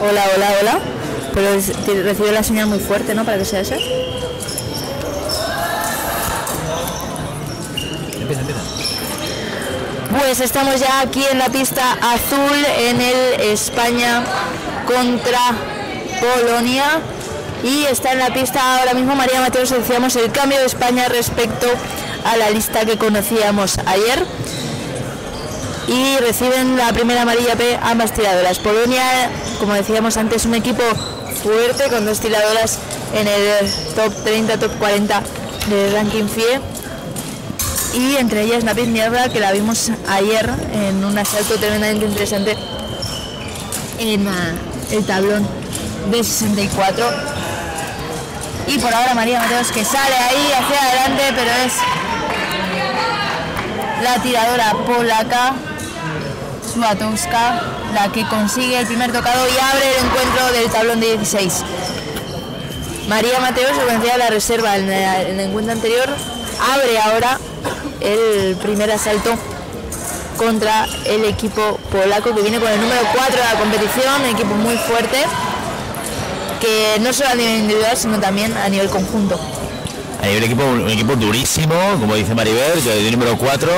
Hola, hola, hola. Pero es- recibe la señal muy fuerte, ¿no? Para que sea esa. Empieza, empieza. Pues estamos ya aquí en la pista azul en el España contra Polonia y está en la pista ahora mismo María Mateos, decíamos el cambio de España respecto a la lista que conocíamos ayer y reciben la primera amarilla P ambas tiradoras. Polonia, como decíamos antes, un equipo fuerte con dos tiradoras en el top 30, top 40 del ranking FIE. Y entre ellas Napid Mierda que la vimos ayer en un asalto tremendamente interesante en ah, el tablón de 64 y por ahora María Mateos que sale ahí hacia adelante pero es la tiradora polaca Suatowska la que consigue el primer tocado y abre el encuentro del tablón de 16 María Mateos, que vencía la reserva en el, en el encuentro anterior, abre ahora el primer asalto contra el equipo polaco que viene con el número 4 de la competición, un equipo muy fuerte, que no solo a nivel individual, sino también a nivel conjunto. Hay un equipo, un equipo durísimo, como dice Maribel, que de número 4.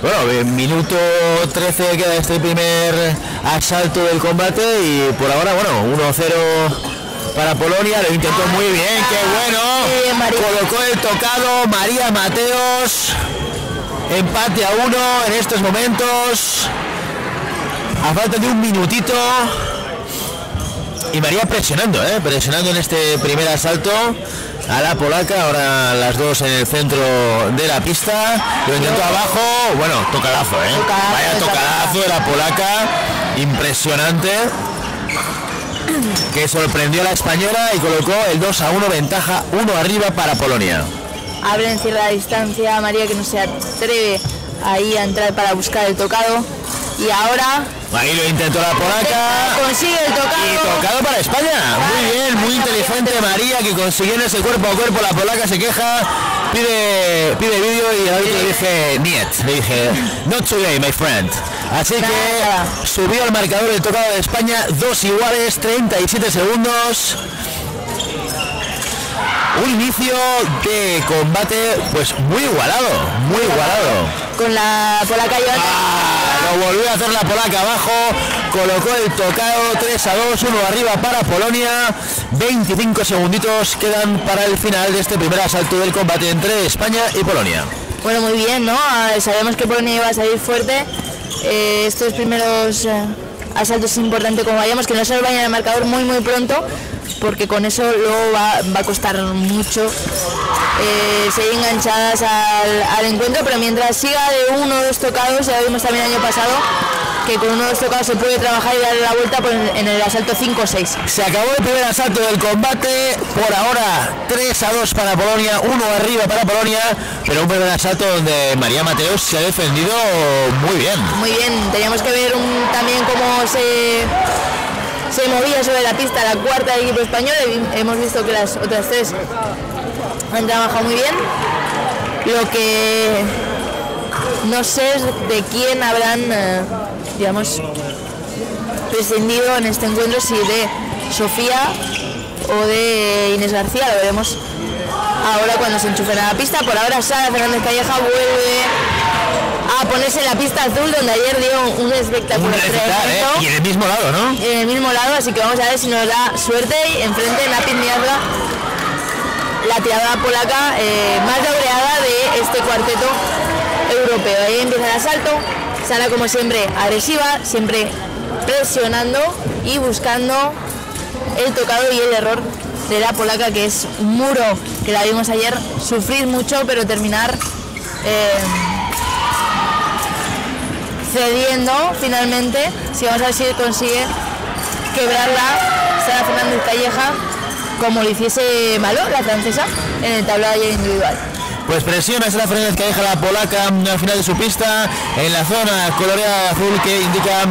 Bueno, en minuto 13 queda este primer asalto del combate y por ahora, bueno, 1-0 para Polonia, lo intentó muy bien, qué bueno. Colocó el tocado María Mateos. Empate a uno en estos momentos. A falta de un minutito. Y María presionando, ¿eh? presionando en este primer asalto a la polaca, ahora las dos en el centro de la pista, lo intentó abajo, bueno, tocadazo, ¿eh? Tocadazo, Vaya tocadazo de la polaca, impresionante, que sorprendió a la española y colocó el 2 a 1, ventaja 1 arriba para Polonia. Abre en cierta distancia María que no se atreve ahí a entrar para buscar el tocado. Y ahora Ahí lo intentó la polaca. consigue el Y tocado. tocado para España. María que consiguió en ese cuerpo a cuerpo. La polaca se queja, pide pide vídeo y árbitro le dije, Niet. Le dije, not today, my friend. Así que subió al marcador el tocado de España, dos iguales, 37 segundos. Un inicio de combate pues muy igualado, muy igualado. Con la polaca llevando. Ah, lo volvió a hacer la polaca abajo, colocó el tocado 3 a 2, 1 arriba para Polonia, 25 segunditos quedan para el final de este primer asalto del combate entre España y Polonia. Bueno, muy bien, ¿no? Ah, Sabemos que Polonia iba a salir fuerte. Eh, estos primeros eh, asaltos es importante como vayamos, que no se nos vayan al marcador muy muy pronto, porque con eso luego va, va a costar mucho eh, seguir enganchadas al, al encuentro, pero mientras siga de uno o dos tocados, ya vimos también el año pasado, que con uno o dos tocados se puede trabajar y darle la vuelta en, el asalto 5 o 6. Se acabó el primer asalto del combate, por ahora 3 a 2 para Polonia, 1 arriba para Polonia, pero un primer asalto donde María Mateos se ha defendido muy bien. Muy bien, teníamos que ver un- también cómo se, se movía sobre la pista la cuarta del equipo español. Hemos visto que las otras tres han trabajado muy bien. Lo que no sé es de quién habrán, digamos, prescindido en este encuentro, si de Sofía o de Inés García, lo veremos ahora cuando se enchufen a la pista. Por ahora Sara Fernández Calleja vuelve a ponerse en la pista azul donde ayer dio un espectáculo Un recital, ¿eh? Y en el mismo lado, ¿no? en el mismo lado, así que vamos a ver si nos da suerte y enfrente la Mierda, la tiradora polaca eh, más laureada de este cuarteto europeo. Ahí empieza el asalto, Sara como siempre agresiva, siempre presionando y buscando el tocado y el error de la polaca que es un muro que la vimos ayer sufrir mucho pero terminar eh, cediendo finalmente si vamos a ver si consigue quebrarla Sara Fernández Calleja como hiciese Malo, la francesa, en el tablado individual. Pues presiona Sara Fernández que deja la polaca al final de su pista en la zona coloreada azul que indica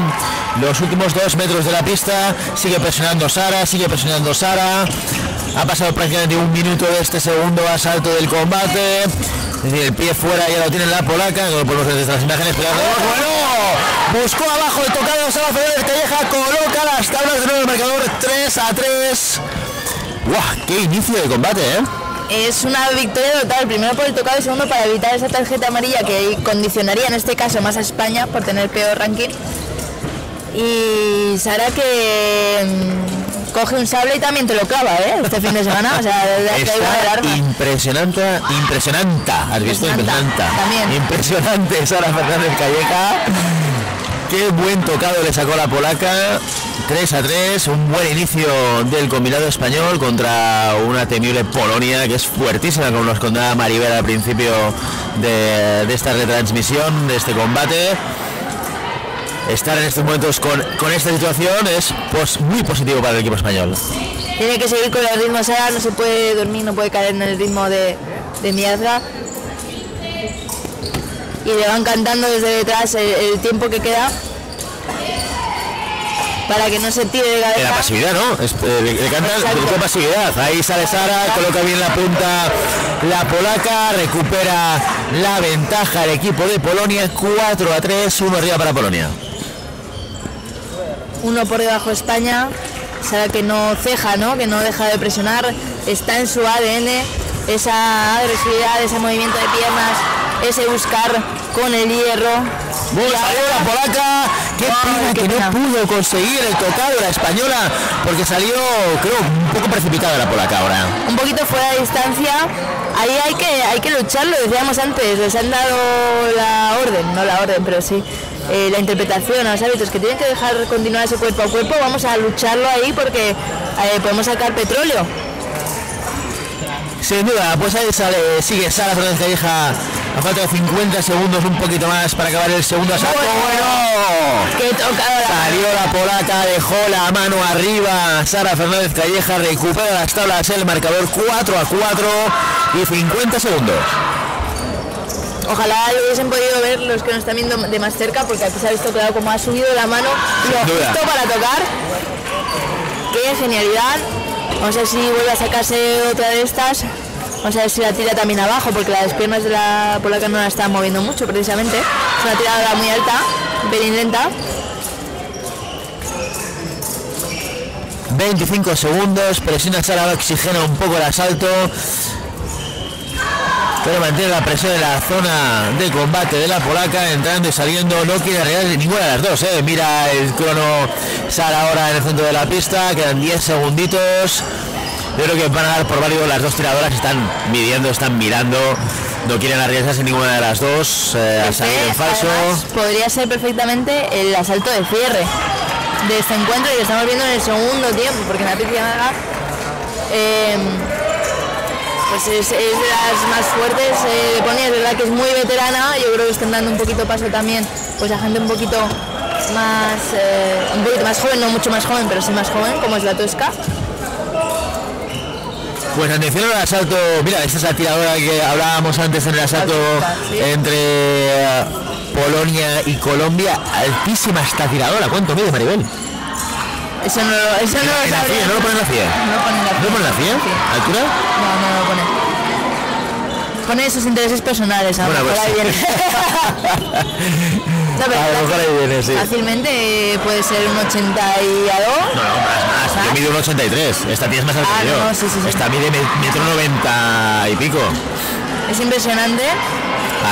los últimos dos metros de la pista. Sigue presionando Sara, sigue presionando Sara. Ha pasado prácticamente un minuto de este segundo asalto del combate. Es decir, el pie fuera ya lo tiene la polaca, como lo podemos desde las imágenes. Pero Buscó abajo el tocado Sara Fernández Calleja, coloca las tablas de nuevo el marcador 3 a 3. ¡Guau! ¡Qué inicio de combate, eh! Es una victoria total, primero por el tocado y segundo para evitar esa tarjeta amarilla que condicionaría en este caso más a España por tener peor ranking. Y Sara que mm, coge un sable y también te lo clava, ¿eh? Este fin de semana, o sea, desde Está arma. impresionante, impresionante, has visto, Impresionante, impresionante. también. Impresionante Sara Fernández Calleja. Qué buen tocado le sacó la polaca. 3 a 3, un buen inicio del combinado español contra una temible Polonia que es fuertísima, como nos contaba Maribel al principio de, esta retransmisión, de este combate. Estar en estos momentos con, esta situación es pues, muy positivo para el equipo español. Tiene que seguir con el ritmo Sara, no se puede dormir, no puede caer en el ritmo de, de. Y le van cantando desde detrás el tiempo que queda para que no se tire de la pasividad, ¿no? Es, eh, le, le cantan Exacto. con pasividad. Ahí sale Sara, coloca bien la punta la polaca, recupera la ventaja el equipo de Polonia, 4 a 3, 1 arriba para Polonia. Uno por debajo España, Sara que no ceja, ¿no? que no deja de presionar, está en su ADN esa agresividad, ese movimiento de piernas, ese buscar con el hierro. La polaca, qué pena que no pudo conseguir el tocado la española, porque salió, creo, un poco precipitada la polaca ahora. un poquito fuera de distancia. Ahí hay que, hay que lucharlo, decíamos antes, les han dado la orden, no la orden, pero sí eh, la interpretación a los árbitros que tienen que dejar continuar ese cuerpo a cuerpo, vamos a lucharlo ahí porque eh, podemos sacar petróleo. Sin duda, pues ahí sale, sigue Sara Fernández Calleja a falta de 50 segundos, un poquito más para acabar el segundo asalto. Bueno, tocado la Salió la polaca, dejó la mano arriba. Sara Fernández Calleja recupera las tablas, el marcador 4 a 4 y 50 segundos. Ojalá lo hubiesen podido ver los que nos están viendo de más cerca, porque aquí se ha visto claro cómo ha subido la mano lo justo para tocar. Qué genialidad. Vamos a ver si vuelve a sacarse otra de estas. Vamos a ver si la tira también abajo, porque las piernas de la polaca no la están moviendo mucho precisamente. Es una tiradora muy alta, pelín lenta. 25 segundos, presiona Sara, oxigena un poco el asalto. Pero mantiene la presión en la zona de combate de la polaca, entrando y saliendo, no quiere arreglar ninguna de las dos. ¿eh? Mira el crono Sara ahora en el centro de la pista, quedan 10 segunditos. Yo creo que van a dar por válido las dos tiradoras, están midiendo, están mirando, no quieren arriesgarse ninguna de las dos eh, a salir en Este, falso. además, podría ser perfectamente el asalto de cierre de este encuentro y lo estamos viendo en el segundo tiempo, porque Patricia Maga eh, pues es, es de las más fuertes eh, de Polonia, es verdad que es muy veterana, yo creo que están dando un poquito paso también pues a gente un poquito más eh, un poquito más joven, no mucho más joven, pero sí más joven, como es la Tosca. Pues atención al asalto, mira, esta es la tiradora que hablábamos antes en el asalto Sí. entre eh, Polonia y Colombia. Altísima esta tiradora, ¿cuánto mide Maribel? Eso no, lo- eso no lo la. FIE, ¿no lo pone en la FIE? No lo pone en la ¿No lo pone en la FIE? Sí. ¿Altura? No, no lo pone. Pone sus intereses personales, a lo Bueno, pues sí. viene. No, pero A lo mejor ahí viene, sí. Fácilmente puede ser un 80 y a dos. No, no, más, más. Yo mido un 83. Esta tía es más alta Ah, que yo. no, sí, sí. Esta mide me- metro 90 y pico. Es impresionante.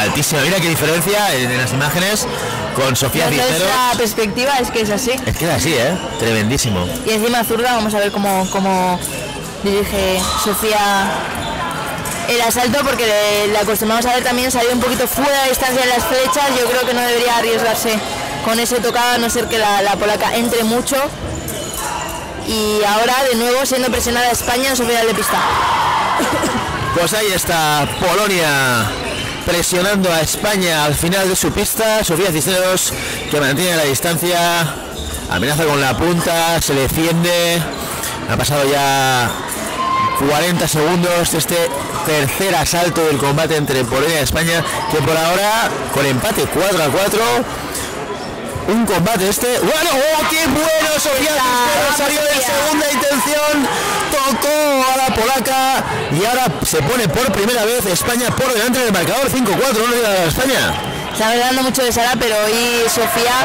Altísima. Mira qué diferencia en, las imágenes con Sofía Cisneros. esa perspectiva es que es así. Es que es así, ¿eh? Tremendísimo. Y encima zurda, vamos a ver cómo, cómo dirige Sofía el asalto, porque le, le acostumbramos a ver también salir un poquito fuera de distancia en las flechas. Yo creo que no debería arriesgarse con ese tocado, a no ser que la, la polaca entre mucho. Y ahora, de nuevo, siendo presionada España en su final de pista. Pues ahí está Polonia presionando a España al final de su pista. Sofía Cisneros que mantiene la distancia, amenaza con la punta, se defiende. Ha pasado ya 40 segundos de este tercer asalto del combate entre Polonia y España, que por ahora con empate 4 a 4. Un combate este. Bueno, ¡oh, qué bueno! Sofía Cisneros salió de segunda intención. Tocó a la polaca. Y ahora se pone por primera vez España por delante del marcador 5-4. No le da a España. Está hablando mucho de Sara, pero hoy Sofía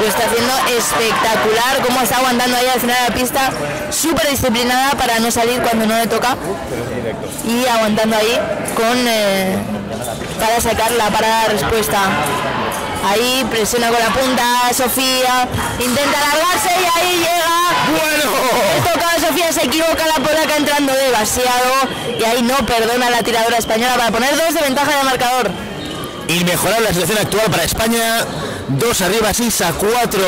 lo está haciendo espectacular, cómo está aguantando ahí al final de la pista, súper disciplinada para no salir cuando no le toca y aguantando ahí con eh, para sacar la parada de respuesta. Ahí presiona con la punta Sofía, intenta alargarse y ahí llega. Bueno. Tocado Sofía se equivoca la polaca entrando demasiado y ahí no perdona la tiradora española para poner dos de ventaja de marcador. Y mejorar la situación actual para España. Dos arriba, 6 a 4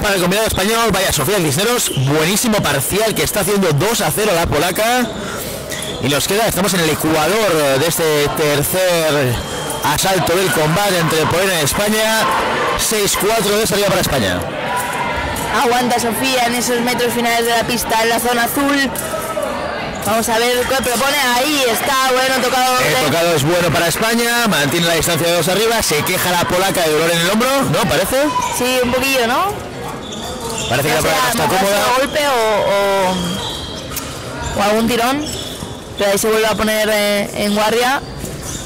para el combinado español. Vaya, Sofía Cisneros, buenísimo parcial que está haciendo 2 a 0 la polaca. Y nos queda, estamos en el ecuador de este tercer asalto del combate entre Polonia y España. 6-4 de salida para España. Aguanta Sofía en esos metros finales de la pista en la zona azul. Vamos a ver qué propone. Ahí está, bueno, tocado. El tocado es bueno para España, mantiene la distancia de dos arriba, se queja la polaca de dolor en el hombro, ¿no? ¿Parece? Sí, un poquillo, ¿no? Parece que la O sea, está cómoda. golpe o, o- o algún tirón. Pero ahí se vuelve a poner eh, en guardia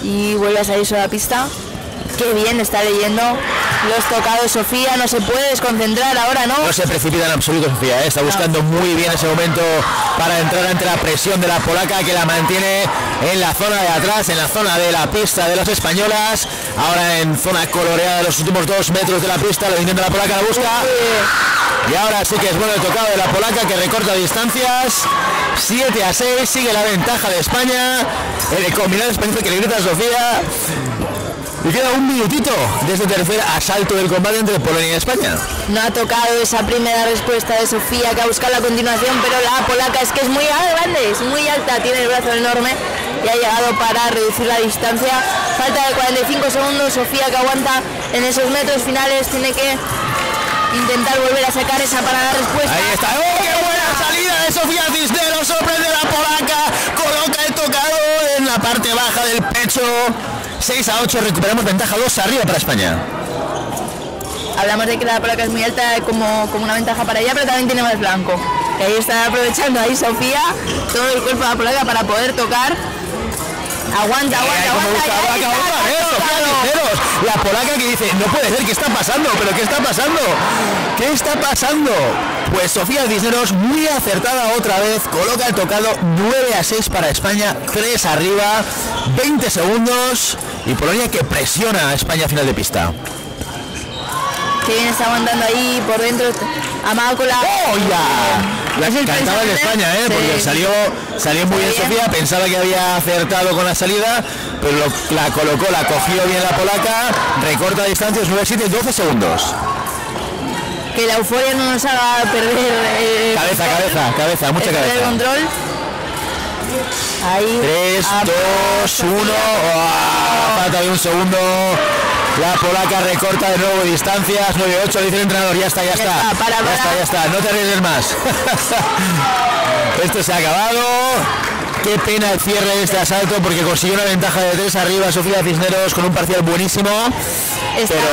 y vuelve a salir sobre la pista. Qué bien está leyendo los tocados Sofía, no se puede desconcentrar ahora, ¿no? No se precipita en absoluto Sofía, ¿eh? está buscando muy bien ese momento para entrar ante la presión de la polaca que la mantiene en la zona de atrás, en la zona de la pista de las españolas. Ahora en zona coloreada de los últimos dos metros de la pista, lo intenta la polaca, la busca. Y ahora sí que es bueno el tocado de la polaca que recorta distancias. 7 a 6, sigue la ventaja de España. El combinado español que le grita a Sofía. Y queda un minutito de este tercer asalto del combate entre Polonia y España. No ha tocado esa primera respuesta de Sofía que ha buscado la continuación, pero la polaca es que es muy grande, es muy alta, tiene el brazo enorme y ha llegado para reducir la distancia. Falta de 45 segundos, Sofía que aguanta en esos metros finales, tiene que intentar volver a sacar esa parada de respuesta. Ahí está. ¡Oh, qué buena salida de Sofía Cisneros! Sorprende la polaca. Coloca el tocado en la parte baja del pecho. 6 a 8. Recuperamos ventaja 2 arriba para España. Hablamos de que la polaca es muy alta como, como una ventaja para ella, pero también tiene más blanco. Que ahí está aprovechando ahí Sofía, todo el cuerpo de la polaca para poder tocar. Aguanta, aguanta, aguanta. tocado. Cisneros. La polaca que dice, no puede ser, ¿qué está pasando? ¿Pero qué está pasando? ¿Qué está pasando? Pues Sofía Cisneros, muy acertada otra vez, coloca el tocado 9 a 6 para España, 3 arriba, 20 segundos y Polonia que presiona a España a final de pista. Que bien está aguantando ahí por dentro. Amado con la. ¡Oh, ya! La cantaba pensamiento. España, ¿eh? Porque salió, salió muy bien. Sofía, pensaba que había acertado con la salida, pero lo- la colocó, la cogió bien la polaca, recorta distancias 9-7, 12 segundos. Que la euforia no nos haga perder. eh, Cabeza, cabeza, cabeza, mucha el cabeza. control. Ahí. 3, Ah, 2, 1. Falta de un segundo. La polaca recorta de nuevo distancias. 9-8, dice el entrenador. Ya está, ya, está. está, para, ya para. está, ya está. No te arriesgues más. Esto se ha acabado. Qué pena el cierre de este asalto porque consiguió una ventaja de 3 arriba Sofía Cisneros con un parcial buenísimo. Está- Pero,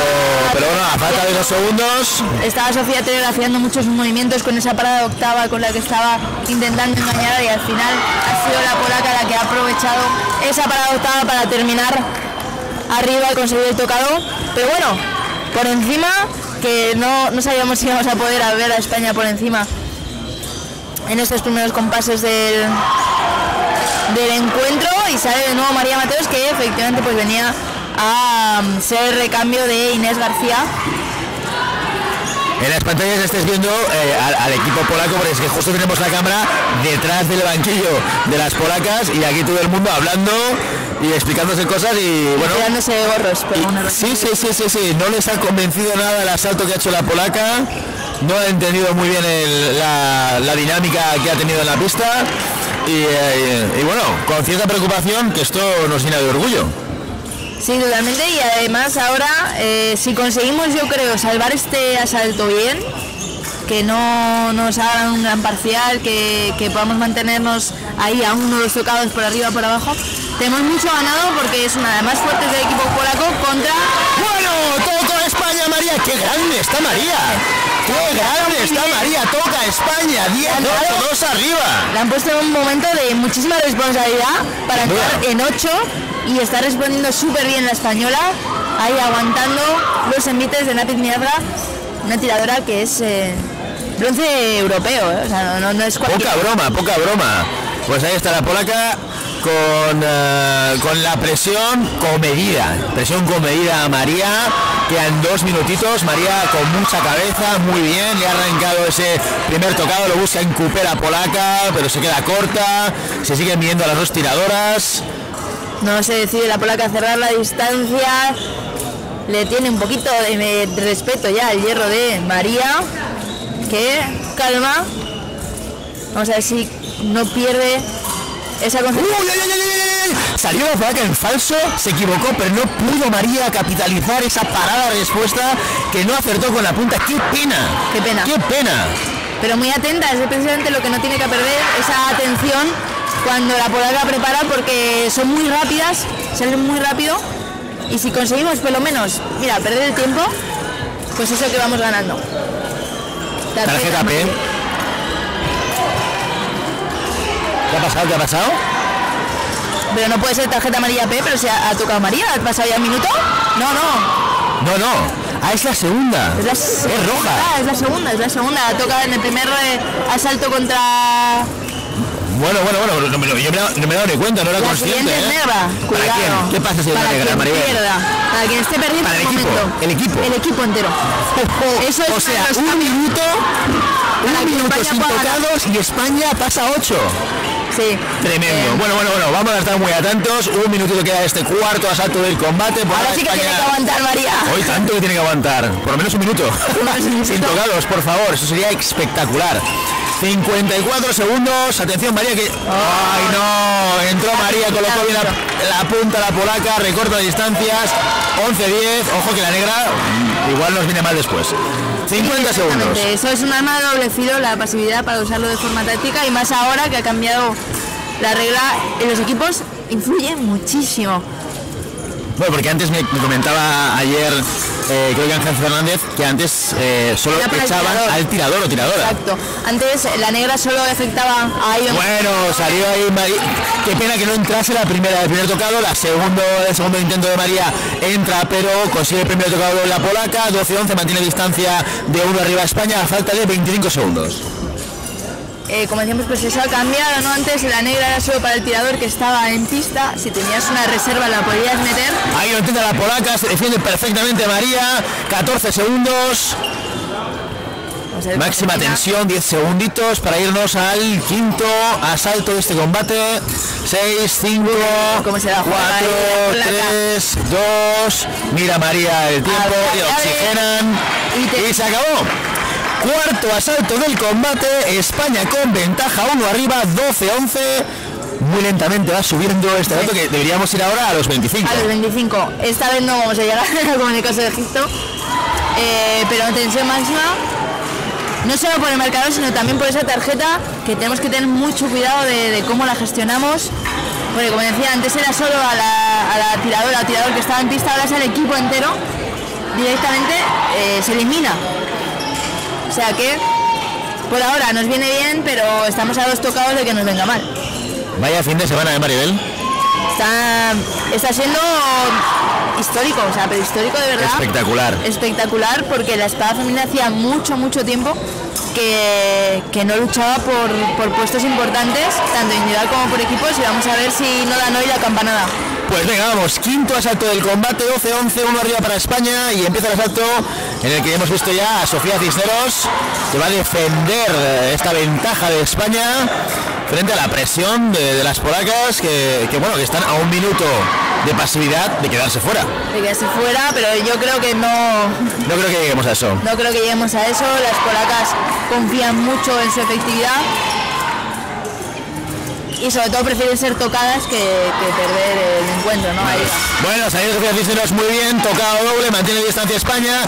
pero bueno, a falta de dos segundos. Estaba Sofía Taylor haciendo muchos movimientos con esa parada octava con la que estaba intentando engañar y al final ha sido la polaca la que ha aprovechado esa parada octava para terminar arriba y conseguir el tocado. Pero bueno, por encima, que no, no sabíamos si íbamos a poder ver a España por encima en estos primeros compases del, del encuentro y sale de nuevo María Mateos que efectivamente pues venía a mm, ser recambio de Inés García En las pantallas estés viendo eh, al, al equipo polaco, porque es que justo tenemos la cámara detrás del banquillo de las polacas y aquí todo el mundo hablando y explicándose cosas y bueno. tirándose de gorros, pero Sí, sí, sí, sí, sí, no les ha convencido nada el asalto que ha hecho la polaca, no ha entendido muy bien el- la, la dinámica que ha tenido en la pista y, eh, y bueno, con cierta preocupación que esto nos llena de orgullo. Sí, totalmente. Y además ahora, eh, si conseguimos, yo creo, salvar este asalto bien, que no nos hagan un gran parcial, que, que podamos mantenernos ahí a uno de los tocados por arriba por abajo, tenemos mucho ganado porque es una de las más fuertes del equipo polaco contra Bueno, toca España, María, qué grande está María. Qué grande está María, toca España, 10, 8, 2 arriba. Le han puesto en un momento de muchísima responsabilidad para entrar en 8 y está respondiendo súper bien la española. ahí aguantando los envites de Napit Miadra, una tiradora que es eh, bronce europeo, ¿eh? o sea, no, no es cualquier... Poca broma, poca broma. Pues ahí está la polaca con, eh, con la presión comedida, presión comedida a María, quedan dos minutitos, María con mucha cabeza, muy bien, le ha arrancado ese primer tocado, lo busca en cupera polaca, pero se queda corta, se siguen viendo las dos tiradoras. No se decide la polaca cerrar la distancia, le tiene un poquito de respeto ya al hierro de María, que calma, vamos a ver si no pierde esa Salió la polaca en falso, se equivocó, pero no pudo María capitalizar esa parada respuesta que no acertó con la punta. ¡Qué pena! ¡Qué pena! ¡Qué pena! Pero muy atenta, es precisamente lo que no tiene que perder, esa atención cuando la polaca prepara porque son muy rápidas, salen muy rápido y si conseguimos por lo menos, mira, perder el tiempo, pues eso que vamos ganando. Tarjeta P. ¿Qué ha pasado? ¿Qué ha pasado? Pero no puede ser tarjeta amarilla P, pero si ha, tocado María, ¿ha pasado ya un minuto? No, no. No, no. Ah, es la segunda. Es, la es roja. Ah, es la segunda, es la segunda. Ha tocado en el primer eh, asalto contra bueno, bueno, bueno, no me, yo no me he dado ni cuenta, no era la consciente. ¿eh? negra, ¿Para quién? ¿Qué pasa si es negra, María? Pierda, para quien esté perdiendo para el equipo, momento. El equipo. El equipo entero. Eso es o sea, un minuto, un minuto sin tocados y España pasa ocho. Sí. Tremendo. Bueno, bueno, bueno, vamos a estar muy atentos. Un minutito queda este cuarto asalto del combate. Por Ahora sí que tiene que aguantar, María. Hoy tanto que tiene que aguantar. Por lo menos un minuto. Sin tocados, por favor. Eso sería espectacular. 54 segundos. Atención, María, que. ¡Ay, no! Entró María, colocó bien la, la punta la polaca, recorta distancias. 11-10. Ojo que la negra igual nos viene mal después. 50 segundos. Eso es un arma de doble filo, la pasividad para usarlo de forma táctica y más ahora que ha cambiado la regla en los equipos influye muchísimo. Bueno, porque antes me, comentaba ayer, eh, creo que Ángel Fernández, que antes eh, solo echaban al tirador o tiradora. Exacto. Antes la negra solo afectaba a ellos. Bueno, salió ahí María. Qué pena que no entrase la primera, el primer tocado, la segundo, el segundo intento de María entra, pero consigue el primer tocado la polaca, 12-11, mantiene distancia de uno arriba a España a falta de 25 segundos. Eh, como decíamos, pues eso ha cambiado, ¿no? Antes la negra era solo para el tirador que estaba en pista, si tenías una reserva la podías meter. Ahí lo intenta la polaca, se defiende perfectamente María, 14 segundos. Máxima tensión, 10 segunditos para irnos al quinto asalto de este combate. 6, 5, 4, 3, 2. Mira María el tiempo, y oxigenan y se acabó. Cuarto asalto del combate, España con ventaja, uno arriba, 12-11. Muy lentamente va subiendo este dato que deberíamos ir ahora a los 25. A los 25. Esta vez no vamos a llegar, como en el caso de Egipto. Eh, pero tensión máxima, no solo por el marcador, sino también por esa tarjeta que tenemos que tener mucho cuidado de, cómo la gestionamos. Porque como decía, antes era solo a la, tiradora, al tirador que estaba en pista, ahora es el equipo entero. Directamente eh, se elimina. O sea que por ahora nos viene bien, pero estamos a dos tocados de que nos venga mal. Vaya fin de semana de Maribel. Está, está siendo histórico, o sea, pero histórico de verdad. Espectacular. Espectacular porque la espada femenina hacía mucho, mucho tiempo que, que no luchaba por, por, puestos importantes, tanto individual como por equipos, y vamos a ver si no dan hoy la campanada. Pues venga, vamos, quinto asalto del combate, 12-11, uno arriba para España y empieza el asalto en el que hemos visto ya a Sofía Cisneros que va a defender esta ventaja de España frente a la presión de, las polacas que, bueno, que están a un minuto de pasividad de quedarse fuera. De quedarse fuera, pero yo creo que no... No creo que lleguemos a eso. No creo que lleguemos a eso, las polacas confían mucho en su efectividad y sobre todo prefieren ser tocadas que, perder el encuentro, ¿no? Ahí. Bueno, salido Sofía Cisneros muy bien, tocado doble, mantiene distancia España,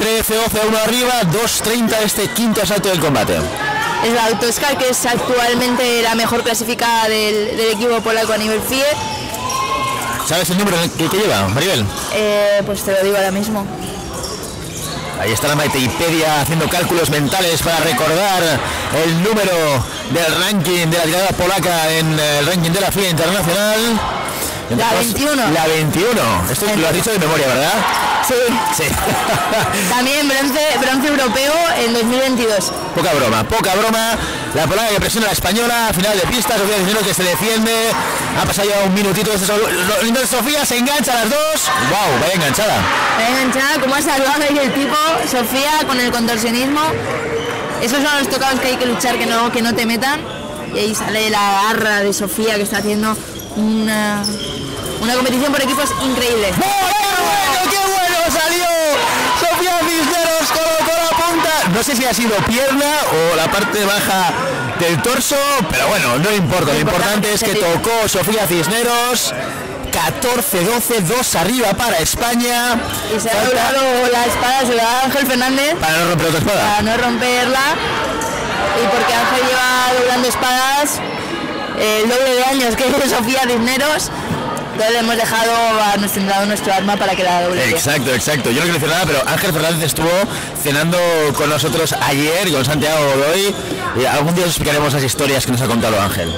13-12 1 arriba, 2-30 este quinto asalto del combate. Es la Autoscar, que es actualmente la mejor clasificada del, equipo polaco a nivel FIE. ¿Sabes el número que, lleva, Maribel? Eh, pues te lo digo ahora mismo. Ahí está la Maiteipedia haciendo cálculos mentales para recordar el número del ranking de la tirada polaca en el ranking de la FIA internacional. La 21. La 21. Esto lo has dicho de memoria, ¿verdad? Sí. Sí. También bronce, bronce europeo en 2022. poca broma, poca broma. La polaca que presiona a la española, final de pista, Sofía Cisneros que se defiende. Ha pasado ya un minutito. Este lo- Entonces Sofía se engancha a las dos. ¡Wow! Vaya enganchada. Está enganchada, como ha salvado ahí el tipo, Sofía, con el contorsionismo. Esos son los tocados que hay que luchar, que no, que no te metan. Y ahí sale la garra de Sofía, que está haciendo una, una competición por equipos increíble. ¡Oh, ¡Qué bueno, qué bueno salió! Sofía Cisneros colocó la punta. No sé si ha sido pierna o la parte baja del torso, pero bueno, no importa. Lo importante es que tocó Sofía Cisneros. 14-12, 2 arriba para España. Y se ha doblado la espada, se la da Ángel Fernández Para no romper otra espada. para no romperla. Y porque Ángel lleva doblando espadas el doble de años que Sofía Cisneros. Entonces le hemos dejado a nuestro entrenador nuestro arma para que la doble. Exacto, exacto. Yo no quiero decir nada, pero Ángel Fernández estuvo cenando con nosotros ayer con Santiago Godoy. Y algún día os explicaremos las historias que nos ha contado Ángel.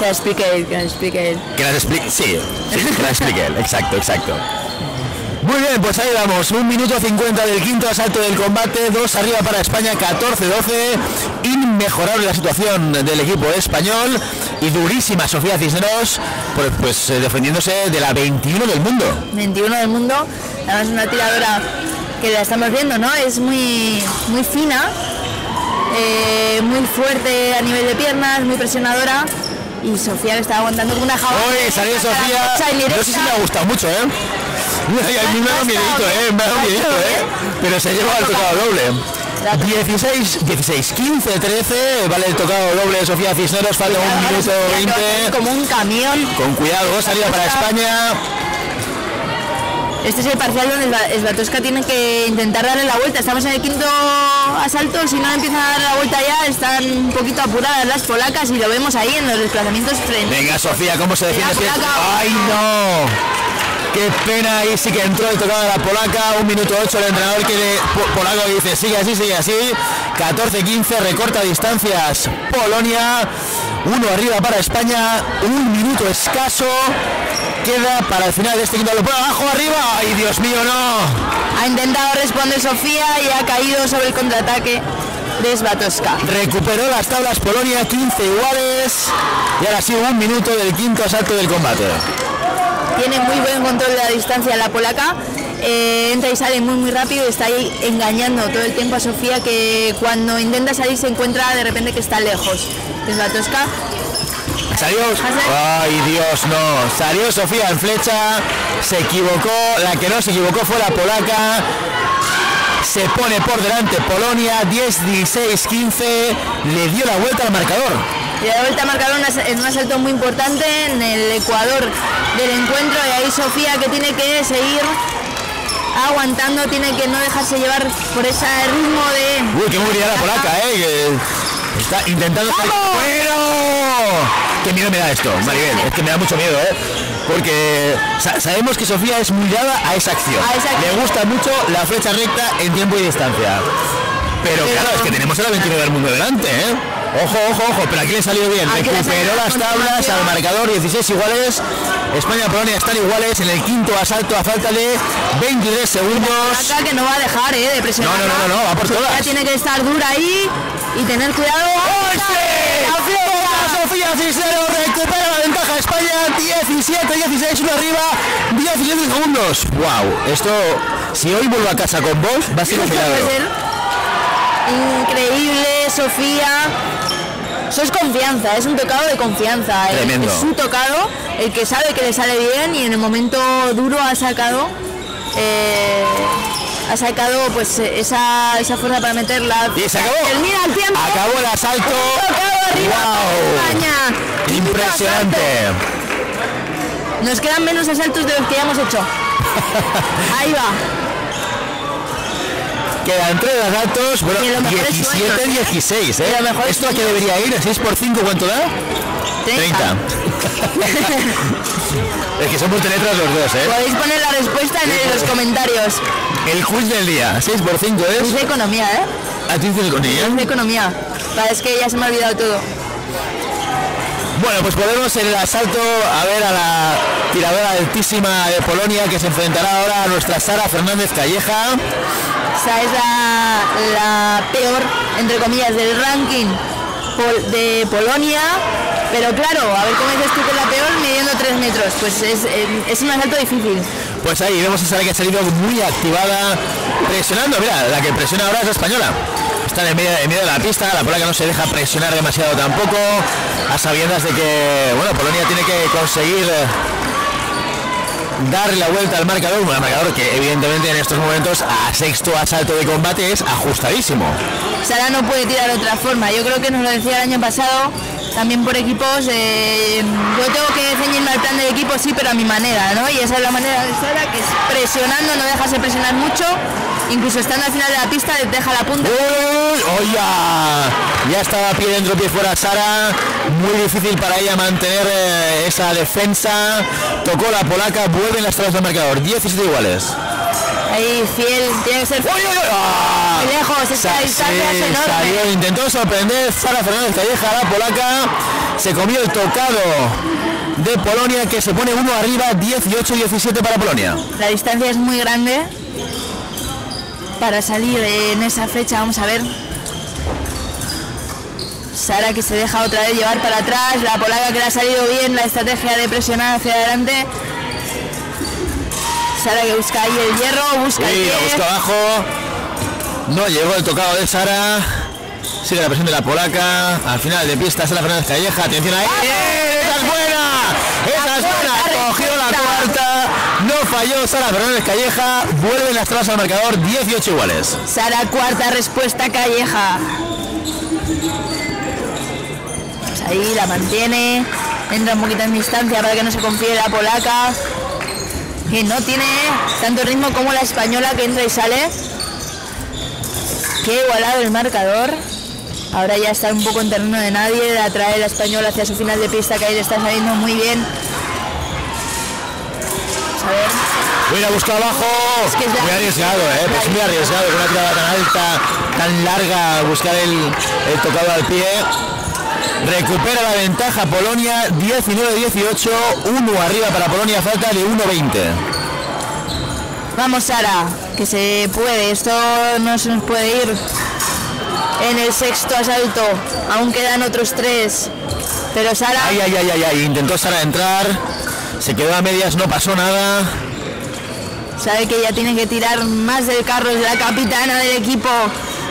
Que la explique él, que la explique él. Que las explique. Sí, sí, que las explique él. Exacto, exacto. Muy bien, pues ahí vamos. Un minuto 50 del quinto asalto del combate. Dos arriba para España, 14-12. Inmejorable la situación del equipo español. Y durísima Sofía Cisneros, pues, pues, eh, defendiéndose de la 21 del mundo. 21 del mundo, además una tiradora que la estamos viendo, ¿no? Es muy, muy fina, eh, muy fuerte a nivel de piernas, muy presionadora. Y Sofía le está aguantando como una jaula. Oye, salió Sofía. No sé si me ha gustado mucho, ¿eh? A mí me ha miedito, ¿eh? Me ha dado miedito, ¿eh? Pero se lleva el tocado doble. 16, 16, 15, 13, vale el tocado doble Sofía Cisneros, falta un minuto Sofía que va 20. Como un camión. Con cuidado, salida para España. Este es el parcial donde Svatowska tiene que intentar darle la vuelta. Estamos en el quinto asalto, si no empieza a dar la vuelta ya, están un poquito apuradas las polacas y lo vemos ahí en los desplazamientos frente. Venga, Sofía, ¿cómo se defiende? ¡Ay, no! Qué pena, ahí sí que entró el tocado de la polaca, un minuto 8 el entrenador po- polaco dice sigue así, sigue así, 14-15, recorta distancias Polonia, uno arriba para España, un minuto escaso, queda para el final de este quinto, lo pone abajo, arriba, ay Dios mío, no, Ha intentado responder Sofía y ha caído sobre el contraataque de Svatowska. recuperó las tablas Polonia, 15 iguales, y ahora sí un minuto del quinto asalto del combate. Tiene muy buen control de la distancia la polaca. eh, entra y sale muy muy rápido está ahí engañando todo el tiempo a Sofía que cuando intenta salir se encuentra de repente que está lejos. Svatowska Salió. Ay, Dios, no. Salió Sofía en flecha. Se equivocó. La que no se equivocó fue la polaca. Se pone por delante Polonia. 10, 16, 15. Le dio la vuelta al marcador. Y de vuelta a marcar un as- en un asalto muy importante en el ecuador del encuentro y ahí Sofía que tiene que seguir aguantando, tiene que no dejarse llevar por ese ritmo de... Uy, qué movilidad la polaca, ¿eh? Está intentando... ¡Bueno! Qué miedo me da esto, Maribel. Es que me da mucho miedo, ¿eh? Porque sa- sabemos que Sofía es muy dada a esa acción. A esa acción. Le gusta mucho la flecha recta en tiempo y distancia. Pero, Pero- claro, es que tenemos a la 29 del mundo delante, ¿eh? Ojo, ojo, ojo, pero aquí le salió bien. Recuperó las la tablas al marcador, 16 iguales. España-Polonia están iguales en el quinto asalto a falta de 23 segundos. Que no va a dejar eh, de presionar. No, no, no, no, va por todas. tiene que estar dura ahí y tener cuidado. Sofía Cisneros recupera la ventaja España 17, 16, uno arriba, 17 segundos. Wow, esto si hoy vuelvo a casa con vos va a ser un Esto puede milagro. ser increíble, Sofía. Eso es confianza, es un tocado de confianza. Es- Tremendo. Es su tocado, el que sabe que le sale bien y en el momento duro ha sacado. eh, ha sacado pues esa, esa fuerza para meterla. Y se acabó. Termina el tiempo. Acabó el asalto. Wow. Impresionante. Nos quedan menos asaltos de los que ya hemos hecho. Ahí va. Quedan tres asaltos, bueno, Y lo mejor es 17, sueños, ¿eh? 16. Y lo mejor es ¿Esto a qué debería ir? ¿6 por 5 cuánto da? 30. es que somos letras los dos, ¿eh? Podéis poner la respuesta en los comentarios. El quiz del día, 6 por 5 Es es... de economía, ¿eh? ¿A ti dices con ella? Es de economía. Es que ya se me ha olvidado todo. Bueno, pues podemos en el asalto a ver a la tiradora altísima de Polonia que se enfrentará ahora a nuestra Sara Fernández Calleja. Esa es la, la peor, entre comillas, del ranking de Polonia. Pero claro, a ver cómo dices tú que es la peor midiendo 3 metros. Pues es, es un asalto difícil. Pues ahí vemos a Sara que ha salido muy activada, presionando. Mira, la que presiona ahora es la española. Está en medio, de la pista, la polaca no se deja presionar demasiado tampoco, a sabiendas de que bueno, Polonia tiene que conseguir eh, darle la vuelta al marcador, un marcador que evidentemente en estos momentos a sexto asalto de combate es ajustadísimo. Sara no puede tirar de otra forma. Yo creo que nos lo decía el año pasado, también por equipos. eh, yo tengo que ceñirme al plan del equipo, sí, pero a mi manera, ¿no? Y esa es la manera de Sara, que es presionando, no dejarse presionar mucho. Incluso estando al final de la pista, deja la punta. ¡Uy! ¡Oh, ya! Estaba pie dentro, pie fuera Sara. Muy difícil para ella mantener eh, esa defensa. Tocó la polaca, vuelven las trabas del marcador. 17 iguales. Ahí, fiel, tiene que ser ¡Uy, uy, uy! ¡Ah! Lejos, esta distancia sí, es enorme. salió, intentó sorprender Sara Fernández Calleja, la polaca. Se comió el tocado de Polonia que se pone uno arriba, 18-17 para Polonia. La distancia es muy grande para salir en esa fecha. Vamos a ver. Sara que se deja otra vez llevar para atrás. La polaca que le ha salido bien la estrategia de presionar hacia adelante. Sara que busca ahí el hierro, busca el Sí, pie. lo busca abajo. No llegó el tocado de Sara. Sigue la presión de la polaca. Al final de pista Sara Fernández Calleja. Atención ahí. ¡Eh! ¡Esa es buena! Falló Sara Fernández Calleja. Vuelven las trabas al marcador. 18 iguales. Sara, cuarta respuesta, Calleja. Pues ahí la mantiene. Entra un poquito en distancia para que no se confíe la polaca. Que no tiene tanto ritmo como la española que entra y sale. Qué igualado el marcador. Ahora ya está un poco en terreno de nadie. La trae la española hacia su final de pista que ahí le está saliendo muy bien. A ver. Mira, busca abajo. que es Muy arriesgado, ¿eh? Pues muy arriesgado. Con una tirada tan alta, tan larga, buscar el, el tocado al pie. Recupera la ventaja Polonia, 19-18, 1 arriba para Polonia, falta de 1-20. Vamos Sara, que se puede, esto no se nos puede ir. En el sexto asalto, aún quedan otros tres. Pero Sara, Ay, ay, ay, ay, ay, intentó Sara entrar, se quedó a medias, no pasó nada. sabe que ya tiene que tirar más del carro, es la capitana del equipo.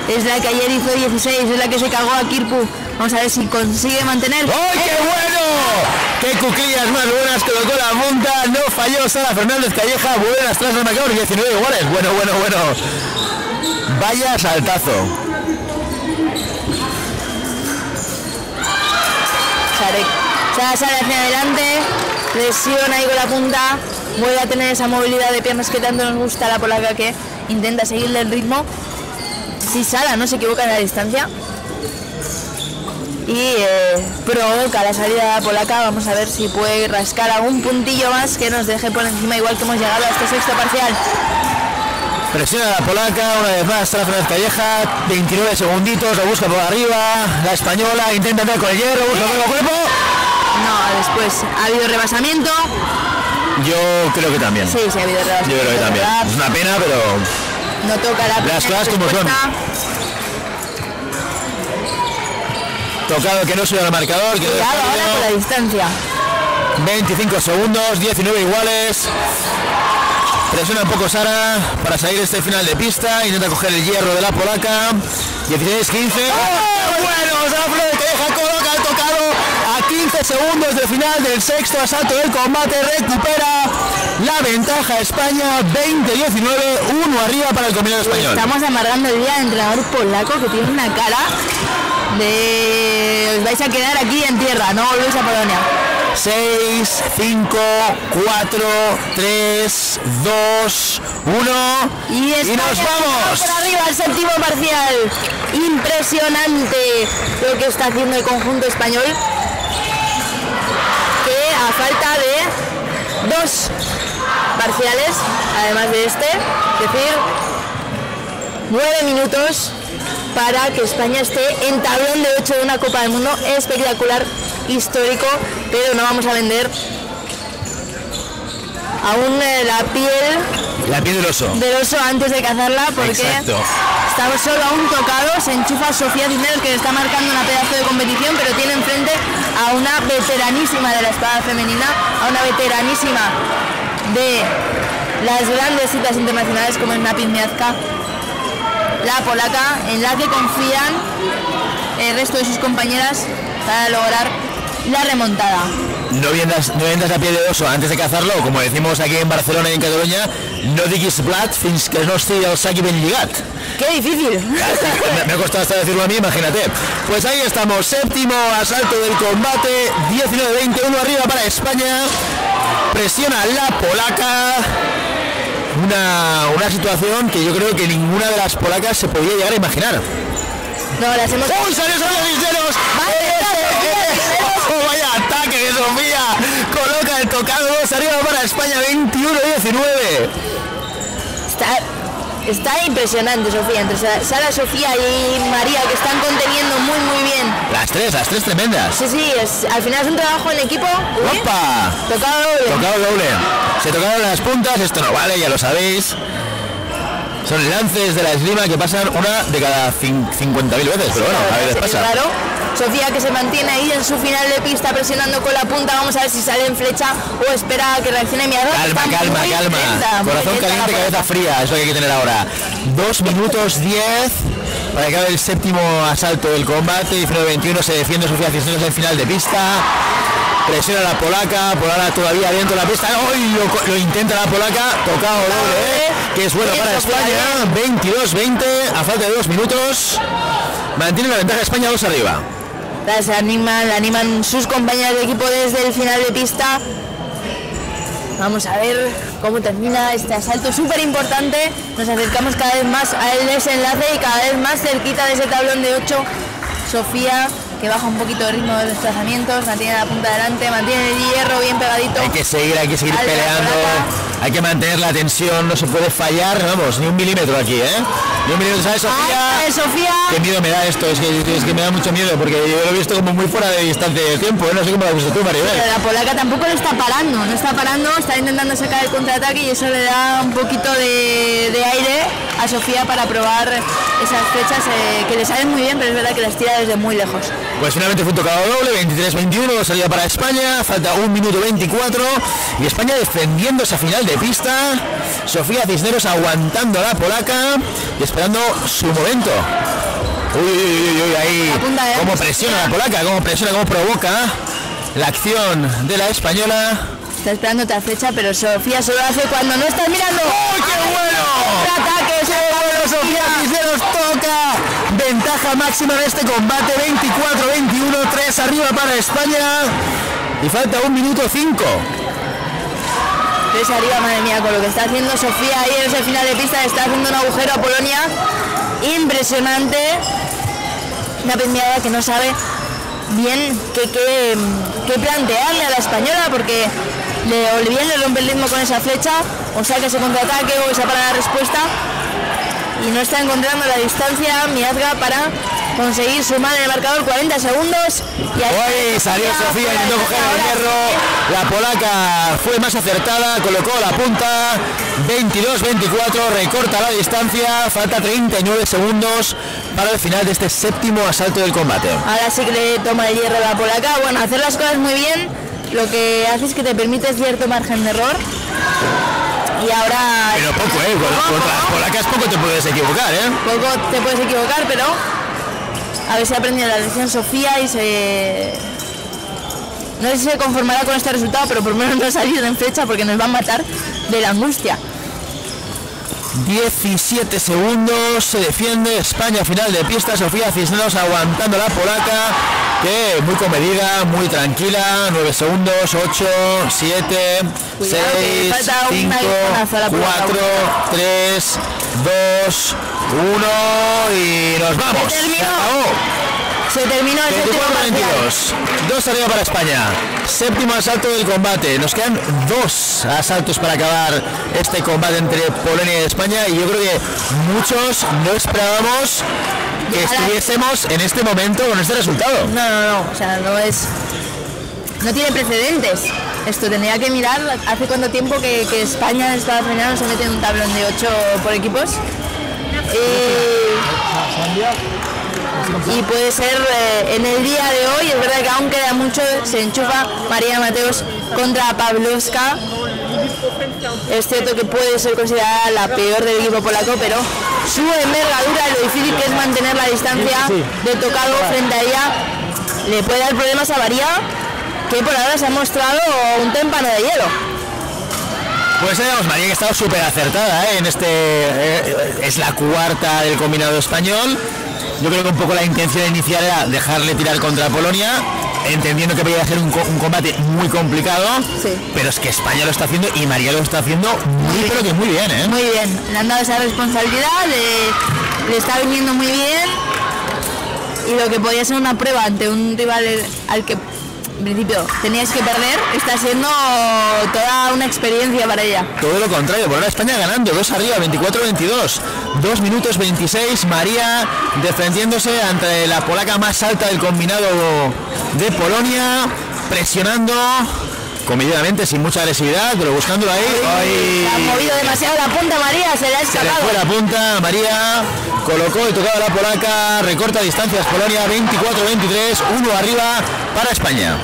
Es la que ayer hizo 16, es la que se cagó a Kirpu. Vamos a ver si consigue mantener. ¡Ay, qué bueno! ¡Qué cuclillas más buenas! Colocó la punta, no falló Sara Fernández Calleja, las tras del marcador, 19 iguales. Bueno, bueno, bueno. Vaya saltazo. Sara, Sara sale hacia adelante, presiona ahí con la punta, vuelve a tener esa movilidad de piernas que tanto nos gusta la polaca que intenta seguirle el ritmo. Si Sara no se equivoca en la distancia y eh, provoca la salida de la polaca, vamos a ver si puede rascar algún puntillo más que nos deje por encima, igual que hemos llegado a este sexto parcial. Presiona la polaca, una vez más, Sara Fernández Calleja, 29 segunditos, lo busca por arriba, la española intenta entrar con el hierro, busca el cuerpo. No, después ha habido rebasamiento. Yo creo que también. Sí, sí ha habido Yo rebasamiento. creo que también. Es una pena, pero No toca la Las cosas como son. tocado que no sube al marcador, que Cuidado ahora con la distancia. 25 segundos, 19 iguales. Presiona un poco Sara para salir de este final de pista. Intenta coger el hierro de la polaca. 16, 15. ¡Oh! Bueno, el a 15 segundos del final del sexto asalto del combate. Recupera la ventaja España 20-19, 1 arriba para el combinado español. Estamos amargando el día del entrenador polaco que tiene una cara de os vais a quedar aquí en tierra, no volvéis a Polonia. 6, 5, 4, 3, 2, 1 Y, nos vamos. por arriba al séptimo parcial. Impresionante lo que está haciendo el conjunto español. Falta de dos parciales, además de este, es decir, nueve minutos para que España esté en tablón de 8 de una Copa del Mundo espectacular histórico, pero no vamos a vender aún la piel La piel del oso. del oso antes de cazarla porque Exacto. estaba solo a un tocado, se enchufa Sofía Cisneros que le está marcando una pedazo de competición, pero tiene enfrente a una veteranísima de la espada femenina, a una veteranísima de las grandes citas internacionales como es Napi Miazka, la polaca, en la que confían el resto de sus compañeras para lograr la remontada. No vendas, no vendas la piel de oso antes de cazarlo, como decimos aquí en Barcelona y en Cataluña, no diguis blat fins que no estigui el sac ben lligat. ¡Qué difícil! Me, me ha costado hasta decirlo a mí, imagínate. Pues ahí estamos, séptimo asalto del combate, 19-20, uno arriba para España. Presiona la polaca. Una, una situación que yo creo que ninguna de las polacas se podía llegar a imaginar. No, las hemos... ¡Uy, 2 arriba para España, 21-19. Está, está impresionante Sofía, entre Sa- Sara, Sofía y María que están conteniendo muy muy bien. Las tres, las tres tremendas. Sí, sí, es, al final es un trabajo en equipo. ¡Opa! Tocado doble. Tocado doble. Se tocaron las puntas, esto no vale, ya lo sabéis. Son lances de la esgrima que pasan una de cada cin- 50.000 veces, pero bueno, a ver, Es pasa. raro. Sofía que se mantiene ahí en su final de pista presionando con la punta. Vamos a ver si sale en flecha o espera a que reaccione mi. Calma, calma, calma. lenta, Corazón caliente, cabeza polaca. fría, es lo que hay que tener ahora. 2 minutos 10 para que acabe el séptimo asalto del combate. 19-21 se defiende Sofía Cisneros en final de pista. Presiona la polaca, por ahora todavía dentro de la pista. ¡Uy! Lo, intenta la polaca, tocado doble, ¿eh? que es bueno para España. 22-20 a falta de dos minutos. Mantiene la ventaja España dos arriba. Las animan, la animan sus compañeras de equipo desde el final de pista. Vamos a ver cómo termina este asalto súper importante. Nos acercamos cada vez más al desenlace y cada vez más cerquita de ese tablón de 8. Sofía, que baja un poquito el ritmo de los desplazamientos, mantiene la punta delante, mantiene el hierro bien pegadito. Hay que seguir, hay que seguir peleando, hay que mantener la tensión, no se puede fallar, vamos, ni un milímetro aquí, ¿eh? Ni un milímetro, ¿sabes, Sofía? ¡Ay, Sofía! Qué miedo me da esto, es que, es que me da mucho miedo porque yo lo he visto como muy fuera de distancia de tiempo, ¿eh? no sé cómo lo has visto tú, Maribel. Pero la polaca tampoco le está parando, no está parando, está intentando sacar el contraataque y eso le da un poquito de, de aire a Sofía para probar esas flechas eh, que le salen muy bien, pero es verdad que las tira desde muy lejos. Pues finalmente fue un tocado doble, 23-21, salida para España, falta un minuto 24 y España defendiendo esa final de pista, Sofía Cisneros aguantando a la polaca y esperando su momento. Uy, uy, uy, uy, ahí, cómo presiona la polaca, cómo presiona, cómo provoca la acción de la española. Está esperando otra flecha, pero Sofía solo hace cuando no estás mirando. ¡Uy, qué bueno! ¡Contraataque! ¡Qué bueno, Sofía Cisneros toca! Ventaja máxima de este combate, 24-21, 3 arriba para España. Y falta un minuto 5. Tres arriba, madre mía, con lo que está haciendo Sofía ahí en ese final de pista, está haciendo un agujero a Polonia impresionante. Una pendiada que no sabe bien qué plantearle a la española porque le, o bien le rompe el ritmo con esa flecha, o saca ese contraataque o esa para la respuesta y no está encontrando la distancia Miazga para conseguir sumar en el marcador 40 segundos y ahí Hoy salió Sofía, intentó coger el hierro. La polaca fue más acertada, colocó la punta. 22-24, recorta la distancia. Falta 39 segundos para el final de este séptimo asalto del combate. Ahora sí que le toma el hierro a la polaca. Bueno, hacer las cosas muy bien lo que hace es que te permite cierto margen de error. Y ahora Pero poco, ¿eh? Con- Contra las polacas poco te puedes equivocar, ¿eh? poco te puedes equivocar, pero a ver si ha aprendido la lección Sofía y se... No sé si se conformará con este resultado, pero por lo menos no salir en flecha porque nos va a matar de la angustia. 17 segundos, se defiende España final de pista, Sofía Cisneros aguantando la polaca, que muy comedida, muy tranquila, 9 segundos, 8, 7, Cuidado, que 6, falta un 5, aguijonazo a la polaca. 4, 3, 2, 1 y nos vamos. terminó. Se. Se terminó el séptimo 22. Dos arriba para España. Séptimo asalto del combate. Nos quedan dos asaltos para acabar este combate entre Polonia y España. Y yo creo que muchos no esperábamos que estuviésemos en este momento con este resultado. No, no, no. O sea, no es. No tiene precedentes. Esto tendría que mirar hace cuánto tiempo que, España en Estados Unidos se mete en un tablón de 8 por equipos. y puede ser eh, en el día de hoy, es verdad que aún queda mucho, se enchufa María Mateos contra Pavlovska. Es cierto que puede ser considerada la peor del equipo polaco, pero su envergadura y lo difícil que es mantener la distancia de tocado frente a ella le puede dar problemas a María que por ahora se ha mostrado un témpano de hielo. Pues digamos, María que ha estado súper acertada ¿eh? en este. Eh, es la cuarta del combinado español. Yo creo que un poco la intención inicial era dejarle tirar contra Polonia, entendiendo que podía ser un, combate muy complicado, pero es que España lo está haciendo y María lo está haciendo muy, pero que muy bien, ¿eh? Muy bien, le han dado esa responsabilidad, le, le está viniendo muy bien y lo que podía ser una prueba ante un rival al que en principio teníais que perder, está siendo toda una experiencia para ella. Todo lo contrario, por ahora España ganando, 2 arriba, 24-22, 2 minutos 26, María defendiéndose ante la polaca más alta del combinado de Polonia, presionando comedidamente, sin mucha agresividad, pero buscándolo ahí. Ha movido demasiado la punta María, se le ha escapado. Se le fue la punta, María colocó y tocaba la polaca, recorta distancias Polonia 24-23, uno arriba para España.